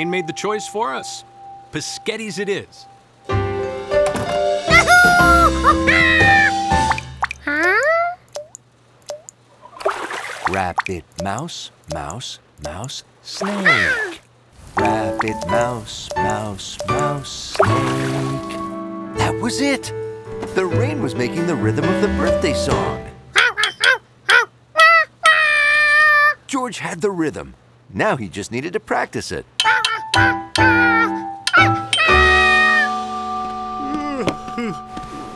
rain made the choice for us. Pisghetti's it is. Rabbit, mouse, mouse, mouse, snake. Rabbit, mouse, mouse, mouse, snake. That was it! The rain was making the rhythm of the birthday song. George had the rhythm. Now he just needed to practice it.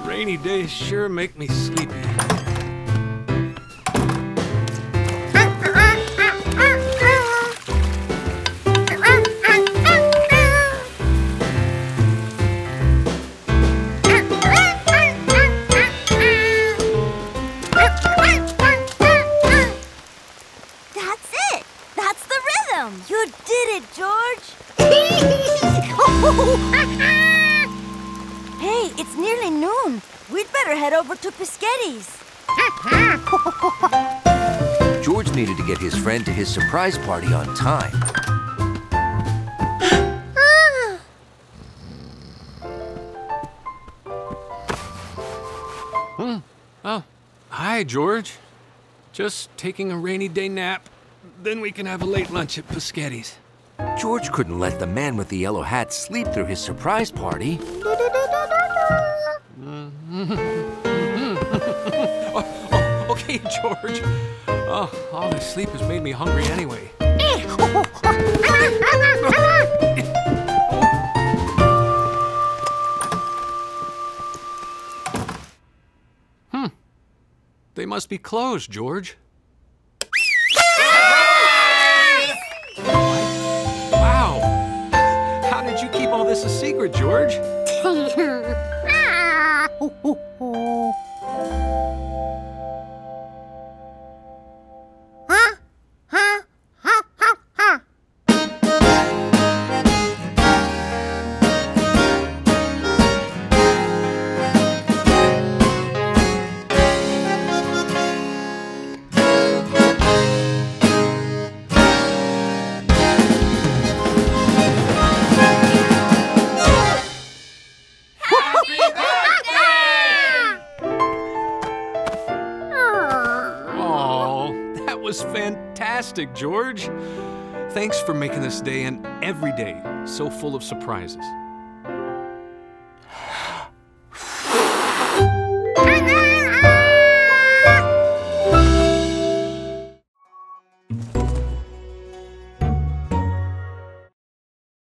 Rainy days sure make me sleepy. That's it! That's the rhythm! You did it, George! hey, it's nearly noon. We'd better head over to Pisghetti's. George needed to get his friend to his surprise party on time. Hmm. Oh, hi, George. Just taking a rainy day nap. Then we can have a late lunch at Pisghetti's. George couldn't let the man with the yellow hat sleep through his surprise party. Oh, okay, George. Oh, all this sleep has made me hungry anyway. hmm. They must be closed, George. All this a secret, George? Ah. was fantastic, George. Thanks for making this day and every day so full of surprises.